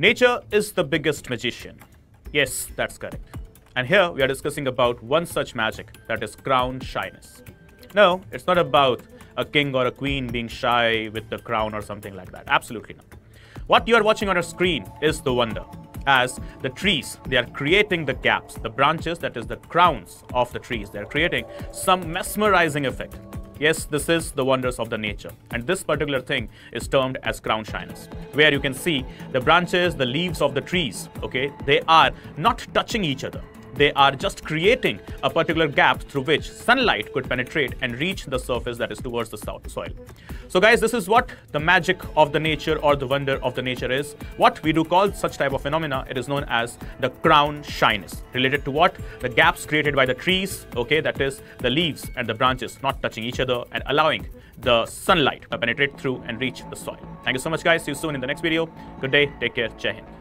Nature is the biggest magician. Yes, that's correct. And here we are discussing about one such magic that is crown shyness. No, it's not about a king or a queen being shy with the crown or something like that. Absolutely not. What you are watching on a screen is the wonder. As the trees, they are creating the gaps, the branches, that is the crowns of the trees. They are creating some mesmerizing effect. Yes, this is the wonders of the nature. And this particular thing is termed as crown shyness, where you can see the branches, the leaves of the trees, okay, they are not touching each other they are just creating a particular gap through which sunlight could penetrate and reach the surface that is towards the south soil. So guys, this is what the magic of the nature or the wonder of the nature is. What we do call such type of phenomena, it is known as the crown shyness. Related to what? The gaps created by the trees, okay, that is the leaves and the branches not touching each other and allowing the sunlight to penetrate through and reach the soil. Thank you so much guys. See you soon in the next video. Good day. Take care. Jai Hind.